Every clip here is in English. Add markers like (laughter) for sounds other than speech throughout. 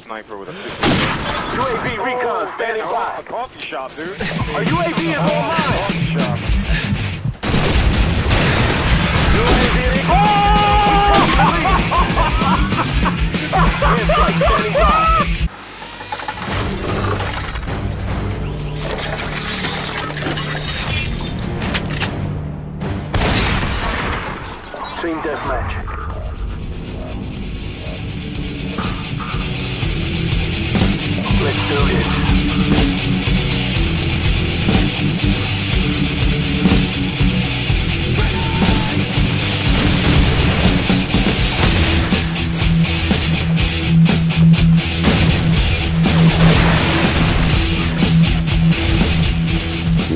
Sniper with a 50. UAV recon standing A by. coffee shop, dude. A UAV is online. Coffee shop. UAV Airstrike standing by. Team deathmatch.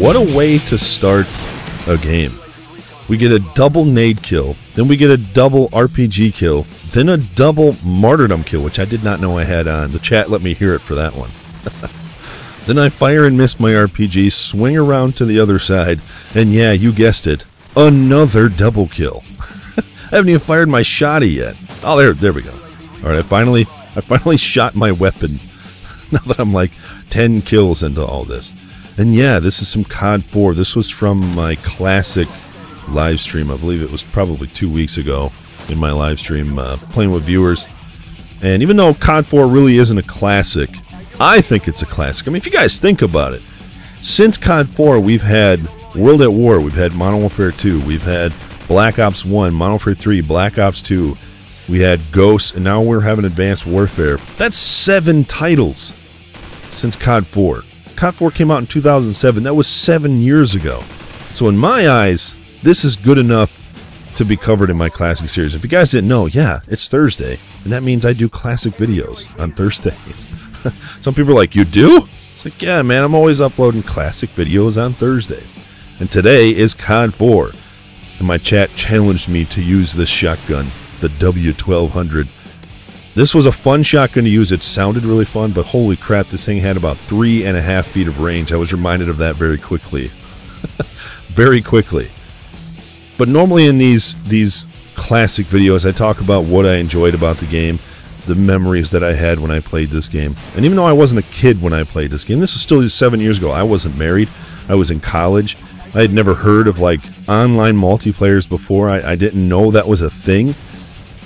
What a way to start a game. We get a double nade kill, then we get a double RPG kill, then a double martyrdom kill, which I did not know I had on. The chat let me hear it for that one. (laughs) then I fire and miss my RPG, swing around to the other side, and yeah, you guessed it, another double kill. (laughs) I haven't even fired my shotty yet. Oh, there, there we go. All right, I finally, I finally (laughs) shot my weapon. now that I'm like 10 kills into all this. And yeah, this is some COD 4. This was from my classic live stream. I believe it was probably two weeks ago in my live stream uh, playing with viewers. And even though COD 4 really isn't a classic, I think it's a classic. I mean, if you guys think about it, since COD 4, we've had World at War, we've had Modern Warfare 2, we've had Black Ops 1, Modern Warfare 3, Black Ops 2, we had Ghosts, and now we're having Advanced Warfare. That's seven titles since COD 4. COD 4 came out in 2007. That was seven years ago. So, in my eyes, this is good enough to be covered in my classic series. If you guys didn't know, yeah, it's Thursday, and that means I do classic videos on Thursdays. (laughs) Some people are like, You do? It's like, Yeah, man, I'm always uploading classic videos on Thursdays. And today is COD 4. And my chat challenged me to use this shotgun, the W1200. This was a fun shotgun to use. It sounded really fun, but holy crap, this thing had about three and a half feet of range. I was reminded of that very quickly. (laughs) very quickly. But normally in these these classic videos, I talk about what I enjoyed about the game, the memories that I had when I played this game. And even though I wasn't a kid when I played this game, this was still seven years ago. I wasn't married. I was in college. I had never heard of like online multiplayers before. I, I didn't know that was a thing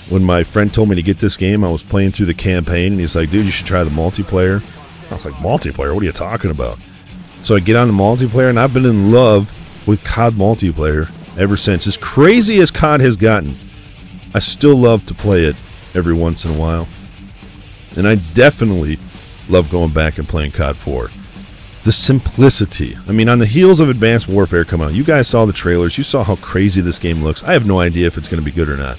when my friend told me to get this game, I was playing through the campaign, and he's like, "Dude, you should try the multiplayer." I was like, "Multiplayer? What are you talking about?" So I get on the multiplayer, and I've been in love with COD multiplayer ever since. As crazy as COD has gotten, I still love to play it every once in a while, and I definitely love going back and playing COD 4. The simplicity. I mean, on the heels of Advanced Warfare come out, you guys saw the trailers. You saw how crazy this game looks. I have no idea if it's going to be good or not.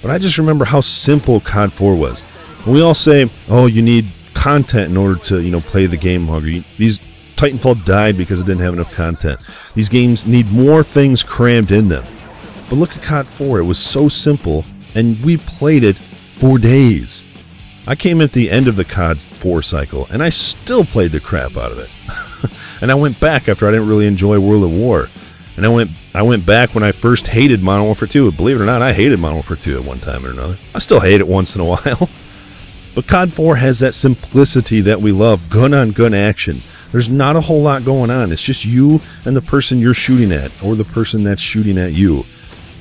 But I just remember how simple COD 4 was. And we all say, "Oh, you need content in order to, you know, play the game longer." You- These Titanfall died because it didn't have enough content. These games need more things crammed in them. But look at COD 4. It was so simple, and we played it for days. I came at the end of the COD 4 cycle, and I still played the crap out of it. (laughs) and I went back after I didn't really enjoy World at War. And I went I went back when I first hated Modern Warfare 2. Believe it or not, I hated Modern Warfare 2 at one time or another. I still hate it once in a (laughs) while. But COD 4 has that simplicity that we love gun on gun action. There's not a whole lot going on. It's just you and the person you're shooting at, or the person that's shooting at you.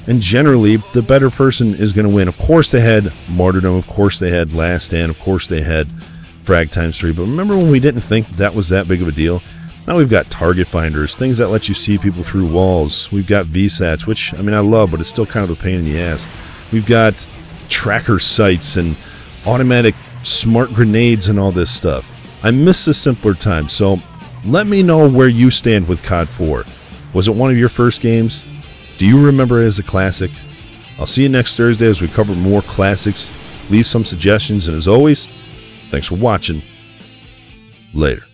And generally, the better person is going to win. Of course, they had Martyrdom. Of course, they had Last Stand. Of course, they had Frag Times 3. But remember when we didn't think that, that was that big of a deal? Now we've got target finders, things that let you see people through walls. We've got VSATs, which, I mean, I love, but it's still kind of a pain in the ass. We've got tracker sights and automatic smart grenades and all this stuff. I miss the simpler times, so let me know where you stand with COD 4. Was it one of your first games? Do you remember it as a classic? I'll see you next Thursday as we cover more classics. Leave some suggestions, and as always, thanks for watching. Later.